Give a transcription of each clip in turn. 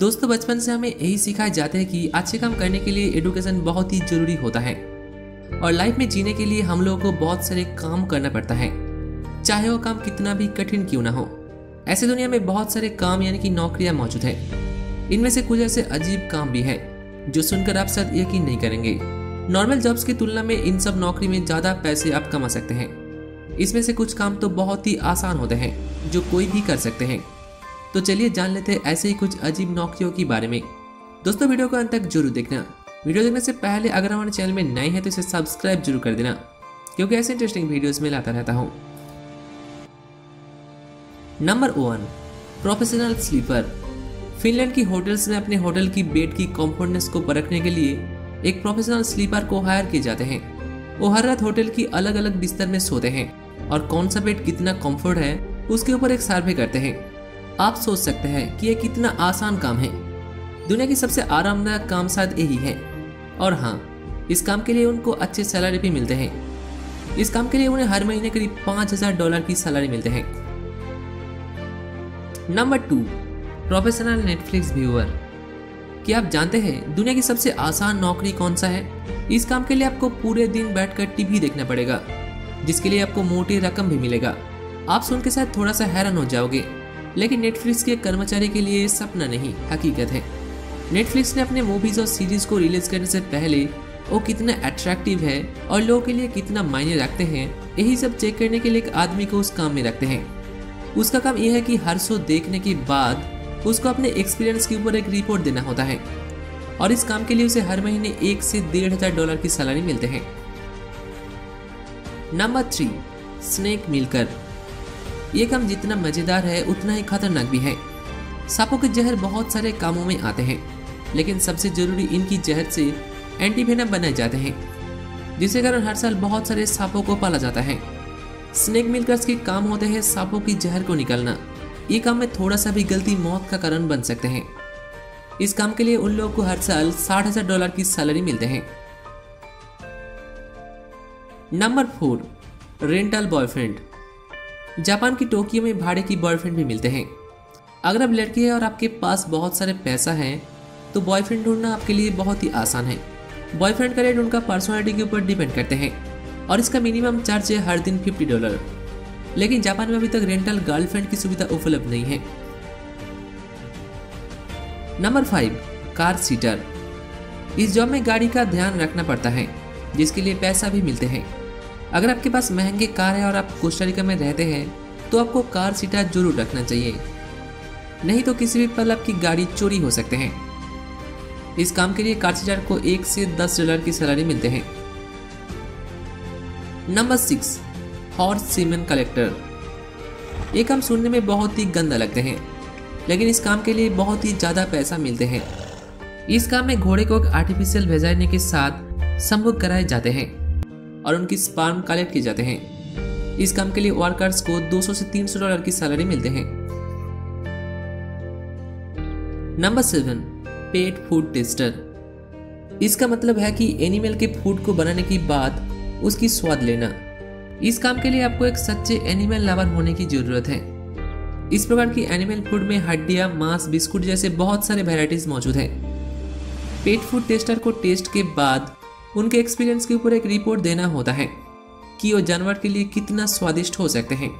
दोस्तों बचपन से हमें यही सिखाए जाते हैं कि अच्छे काम करने के लिए एडुकेशन बहुत ही ज़रूरी होता है। और लाइफ में जीने के लिए हम लोगों को बहुत सारे काम करना पड़ता है। चाहे वो काम कितना भी कठिन क्यों ना हो। ऐसे दुनिया में बहुत सारे काम यानी कि नौकरियाँ मौजूद है। इनमें से कुछ ऐसे अजीब काम भी है, जो सुनकर आप शायद यकीन नहीं करेंगे। नॉर्मल जॉब्स की तुलना में इन सब नौकरी में ज़्यादा पैसे आप कमा सकते हैं। इसमें से कुछ काम तो बहुत ही आसान होते हैं, जो कोई भी कर सकते हैं। तो चलिए जान लेते हैं ऐसे ही कुछ अजीब नौकरियों के बारे में। दोस्तों, वीडियो को अंत तक ज़रूर देखना। वीडियो देखने से पहले अगर हमारे चैनल में नए हैं तो इसे सब्सक्राइब ज़रूर कर देना, क्योंकि ऐसे इंटरेस्टिंग वीडियोस में लाता रहता हूँ। Number one professional sleeper Finland की होटल्स में अपने होटल की बेड की कॉम्फर्टनेस को परखने के लिए एक प्रोफेशनल स्लीपर को हायर किए जाते हैं। वो हर रात होटल की अलग अलग बिस्तर में सोते हैं और कौन सा बेड कितना कंफर्ट है, उसके ऊपर एक सर्वे करते हैं। आप सोच सकते हैं कि यह कितना आसान काम है। दुनिया की सबसे आरामदायक काम शायद यही है। और हाँ इस काम के लिए उनको अच्छे सैलरी भी मिलते हैं। इस काम के लिए उन्हें हर महीने करीब पाँच हज़ार डॉलर की सैलरी मिलते हैं। Number two, professional Netflix viewer. क्या आप जानते हैं दुनिया की सबसे आसान नौकरी कौन सा है? इस काम के लिए आपको पूरे दिन बैठकर टीवी देखना पड़ेगा, जिसके लिए आपको मोटी रकम भी मिलेगा। आप सुन के साथ थोड़ा सा हैरान हो जाओगे। लेकिन नेटफ्लिक्स के कर्मचारी के लिए सपना नहीं, हकीकत है। नेटफ्लिक्स ने अपने मूवीज़ और सीरीज़ को रिलीज़ करने से पहले, वो कितना अट्रैक्टिव है और लोगों के लिए कितना मायने रखते हैं, यही सब चेक करने के लिए एक आदमी को उस काम में रखते हैं। उसका काम यह है कि हर शो देखने के बाद उसको अपने एक्सपीरियंस के ऊपर एक रिपोर्ट देना होता है और इस काम के लिए उसे हर महीने एक से डेढ़ हज़ार डॉलर की सैलरी मिलते हैं। नंबर थ्री स्नेक मिलकर ये काम जितना मज़ेदार है, उतना ही खतरनाक भी है। सांपों के जहर बहुत सारे कामों में आते हैं, लेकिन सबसे ज़रूरी इनकी जहर से एंटीवेनम बनाए जाते हैं, जिसके कारण हर साल बहुत सारे सांपों को पाला जाता है। स्नेक मिलकर्स के काम होते हैं सांपों की जहर को निकालना। ये काम में थोड़ा सा भी गलती मौत का कारण बन सकते हैं। इस काम के लिए उन लोगों को हर साल साठ हज़ार डॉलर की सैलरी मिलते हैं। Number four, rental boyfriend. Japan की टोक्यो में भाड़े की बॉयफ्रेंड भी मिलते हैं। अगर आप लड़के हैं और आपके पास बहुत सारे पैसा है तो बॉयफ्रेंड ढूंढना आपके लिए बहुत ही आसान है। बॉयफ्रेंड का रेट उनका पर्सनैलिटी के ऊपर डिपेंड करते हैं और इसका मिनिमम चार्ज है हर दिन फिफ्टी डॉलर लेकिन जापान में अभी तक रेंटल गर्लफ्रेंड की सुविधा उपलब्ध नहीं है। नंबर फाइव कार सीटर इस जॉब में गाड़ी का ध्यान रखना पड़ता है, जिसके लिए पैसा भी मिलते हैं। अगर आपके पास महँगे कार है और आप कोस्टारिका में रहते हैं तो आपको कार सीटर ज़रूर रखना चाहिए। नहीं तो किसी भी पल आपकी गाड़ी चोरी हो सकते हैं। इस काम के लिए कार सीटर को एक से दस डॉलर की सैलरी मिलते हैं। Number six, horse semen collector. ये काम सुनने में बहुत ही गंदा लगते हैं, लेकिन इस काम के लिए बहुत ही ज़्यादा पैसा मिलते हैं। इस काम में घोड़े को एक आर्टिफिशियल भेजाने के साथ संभव कराए जाते हैं। और उनकी स्पार्म कलेक्ट किए जाते हैं। इस काम के लिए वर्कर्स को 200 से 300 डॉलर की सैलरी मिलते हैं। Number seven, pet food tester. इसका मतलब है कि एनिमल के फ़ूड को बनाने के बाद उसकी स्वाद लेना। इस काम के लिए आपको एक सच्चे एनिमल लवर होने की ज़रूरत है। इस प्रकार की एनिमल फ़ूड में हड्डियाँ, मांस, बिस्कुट जैसे बहुत सारे वेराइटीज मौजूद हैं। पेट फ़ूड टेस्टर को टेस्ट के बाद उनके एक्सपीरियंस के ऊपर एक रिपोर्ट देना होता है कि वो जानवर के लिए कितना स्वादिष्ट हो सकते हैं।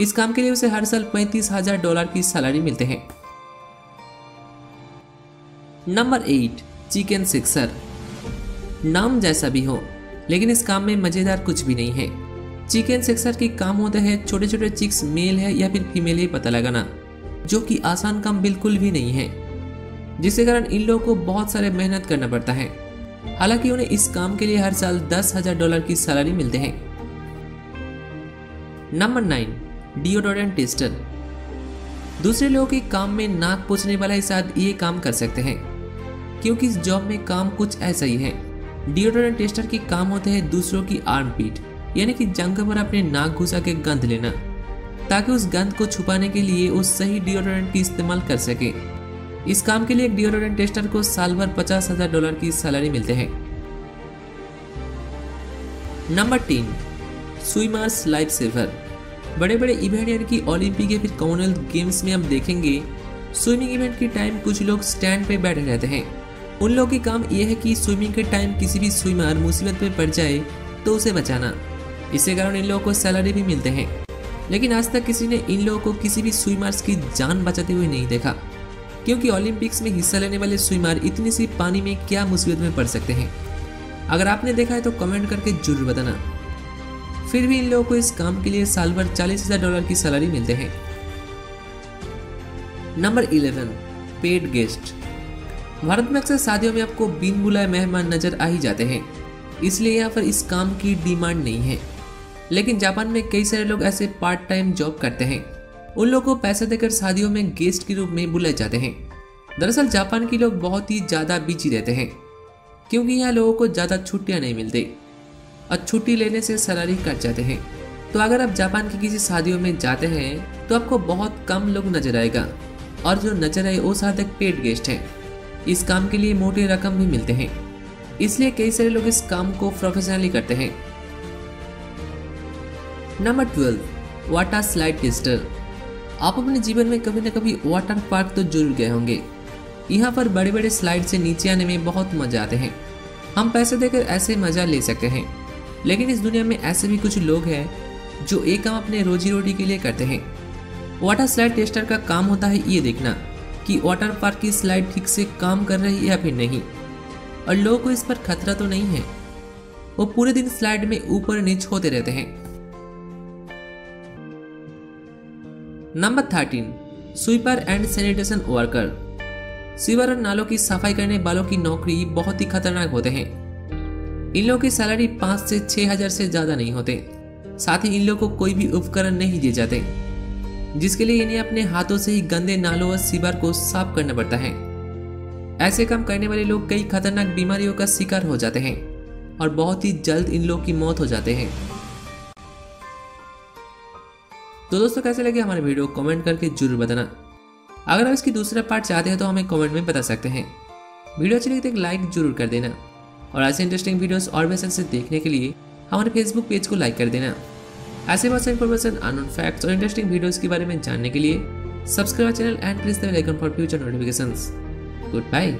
इस काम के लिए उसे हर साल पैंतीस हज़ार डॉलर की सैलरी मिलते हैं। Number eight, chicken sexer. नाम जैसा भी हो, लेकिन इस काम में मज़ेदार कुछ भी नहीं है। चिकन सेक्सर के काम होते हैं छोटे छोटे चिक्स मेल है या फिर फीमेल ही पता लगाना, जो कि आसान काम बिल्कुल भी नहीं है, जिसके कारण इन लोगों को बहुत सारे मेहनत करना पड़ता है। हालाँकि उन्हें इस काम के लिए हर साल दस हज़ार डॉलर की सैलरी मिलते हैं। Number nine, deodorant tester. दूसरे लोगों के काम में नाक पूछने वाला शायद ये काम कर सकते हैं, क्योंकि इस जॉब में काम कुछ ऐसा ही है। डिओडोरेंट टेस्टर के काम होते हैं दूसरों की आर्म पीट यानी कि जंग पर अपने नाक घुसा के गंध लेना, ताकि उस गंध को छुपाने के लिए उस सही डिओडोरेंट की इस्तेमाल कर सके। इस काम के लिए एक डिओडोरेंट टेस्टर को साल भर पचास हज़ार डॉलर की सैलरी मिलते हैं। Number ten swimmers life saver बड़े बड़े इवेंट यानी कि ओलंपिक या फिर कॉमनवेल्थ गेम्स में हम देखेंगे स्विमिंग इवेंट के टाइम कुछ लोग स्टैंड पे बैठे रहते हैं। उन लोगों की काम यह है कि स्विमिंग के टाइम किसी भी स्विमर मुसीबत में पड़ जाए तो उसे बचाना। इसके कारण इन लोगों को सैलरी भी मिलते हैं। लेकिन आज तक किसी ने इन लोगों को किसी भी स्विमर्स की जान बचाते हुए नहीं देखा। क्योंकि ओलंपिक्स में हिस्सा लेने वाले स्विमर इतनी सी पानी में क्या मुसीबत में पड़ सकते हैं? अगर आपने देखा है तो कमेंट करके ज़रूर बताना। फिर भी इन लोगों को इस काम के लिए साल भर चालीस हज़ार डॉलर की सैलरी मिलते हैं। Number eleven, paid guest. Bharat में अक्सर शादियों में आपको बिन बुलाए मेहमान नज़र आ ही जाते हैं। इसलिए यहाँ पर इस काम की डिमांड नहीं है। लेकिन जापान में कई सारे लोग ऐसे पार्ट टाइम जॉब करते हैं। उन लोगों को पैसे देकर शादियों में गेस्ट के रूप में बुलाए जाते हैं। दरअसल जापान के लोग बहुत ही ज़्यादा बिज़ी रहते हैं, क्योंकि यहाँ लोगों को ज़्यादा छुट्टियाँ नहीं मिलती और छुट्टी लेने से सैलरी कट जाते हैं। तो अगर आप जापान की किसी शादियों में जाते हैं तो आपको बहुत कम लोग नज़र आएगा और जो नज़र आए वो साथ एक पेड गेस्ट हैं। इस काम के लिए मोटी रकम भी मिलते हैं। इसलिए कई सारे लोग इस काम को प्रोफेशनली करते हैं। Number twelve water slide tester आप अपने जीवन में कभी न कभी वाटर पार्क तो ज़रूर गए होंगे। यहाँ पर बड़े बड़े स्लाइड से नीचे आने में बहुत मज़ा आते हैं। हम पैसे देकर ऐसे मज़ा ले सकते हैं। लेकिन इस दुनिया में ऐसे भी कुछ लोग हैं, जो एक काम अपने रोजी रोटी के लिए करते हैं। वाटर स्लाइड टेस्टर का काम होता है ये देखना कि वाटर पार्क की स्लाइड ठीक से काम कर रही है या फिर नहीं। और लोगों को इस पर खतरा तो नहीं है। वो पूरे दिन स्लाइड में ऊपर नीच होते रहते हैं। Number thirteen, sweeper and sanitation worker. Sewer और नालों की सफ़ाई करने वालों की नौकरी बहुत ही खतरनाक होते हैं। इन लोगों की सैलरी पाँच से छह हज़ार से ज़्यादा नहीं होते। साथ ही इन लोगों को कोई भी उपकरण नहीं दिए जाते। जिसके लिए इन्हें अपने हाथों से ही गंदे नालों और सीवर को साफ़ करना पड़ता है। ऐसे काम करने वाले लोग कई खतरनाक बीमारियों का शिकार हो जाते हैं और बहुत ही जल्द इन लोगों की मौत हो जाते हैं। तो दोस्तों, कैसे लगे हमारे वीडियो? कमेंट करके ज़रूर बताना। अगर आप इसकी दूसरा पार्ट चाहते हैं तो हमें कमेंट में बता सकते हैं। वीडियो अच्छी लगी तो एक लाइक ज़रूर कर देना। और ऐसे इंटरेस्टिंग वीडियोस और बेसन से देखने के लिए हमारे फेसबुक पेज को लाइक कर देना। ऐसे बहुत से इन्फॉर्मेशन अनोन फैक्ट्स और इंटरेस्टिंग वीडियोस के बारे में जानने के लिए subscribe channel and press the bell icon for future notifications goodbye